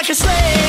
like a slave.